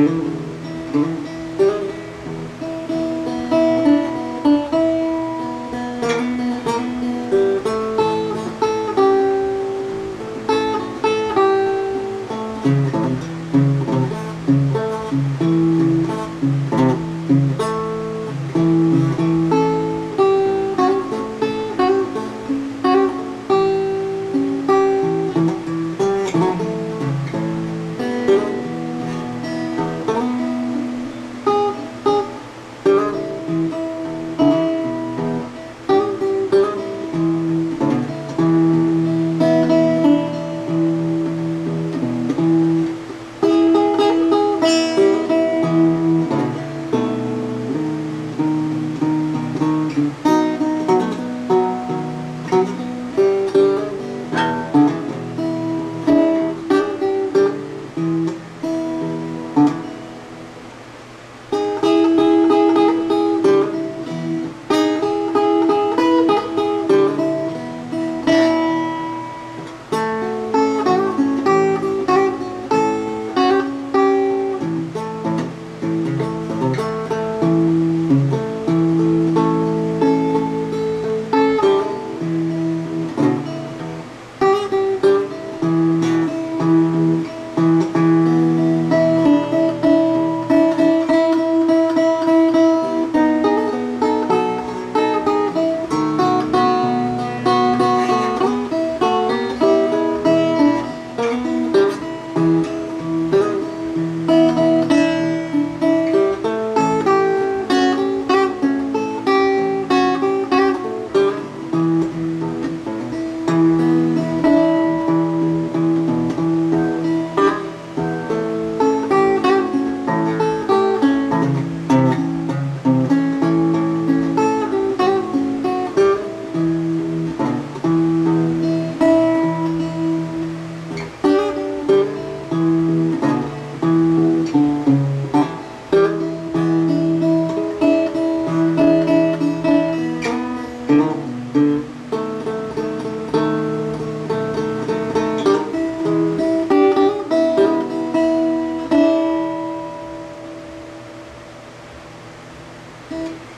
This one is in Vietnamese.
Thank mm -hmm. you. 嗯